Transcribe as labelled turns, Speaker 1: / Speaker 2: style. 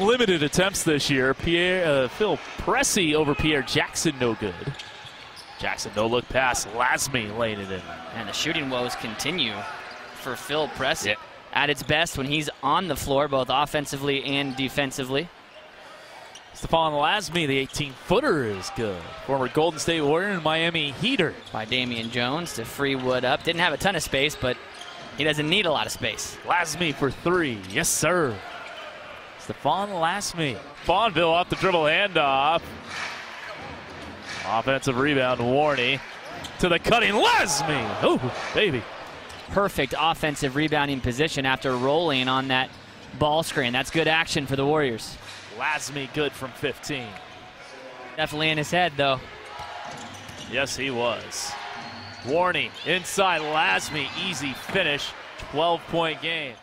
Speaker 1: limited attempts this year. Pierre uh, Phil Pressey over Pierre Jackson, no good. Jackson no look pass. Lasme laying it in.
Speaker 2: And the shooting woes continue for Phil Pressey
Speaker 1: Yeah.
Speaker 2: at its best when he's on the floor, both offensively and defensively.
Speaker 1: Stephane Lasme, the 18 footer, is good. Former Golden State Warrior and Miami Heater.
Speaker 2: By Damian Jones to free Wood up. Didn't have a ton of space, but he doesn't need a lot of space.
Speaker 1: Lasme for three. Yes, sir. Stephane Lasme. Fawnville off the dribble handoff. Offensive rebound, Warney. To the cutting Lasme. Oh, baby.
Speaker 2: Perfect offensive rebounding position after rolling on that ball screen. That's good action for the Warriors.
Speaker 1: Lasme good from 15.
Speaker 2: Definitely in his head, though.
Speaker 1: Yes, he was. Warney inside Lasme. Easy finish. 12 point game.